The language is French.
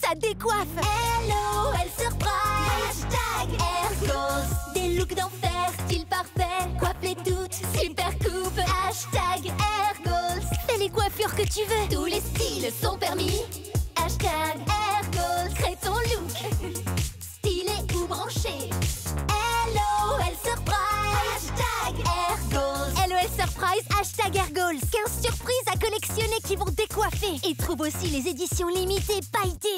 ça décoiffe. Hello, elle surprise Hashtag Air Des looks d'enfer, style parfait. Coiffe les toutes, super coupe. Hashtag Air Fais les coiffures que tu veux. Tous les styles sont permis. Hashtag Air Crée ton look. Stylé ou branché. Hello, elle surprise. Hashtag Air Hello LOL Surprise, hashtag Air 15 surprises à collectionner qui vont décoiffer. Et trouve aussi les éditions limitées pailletées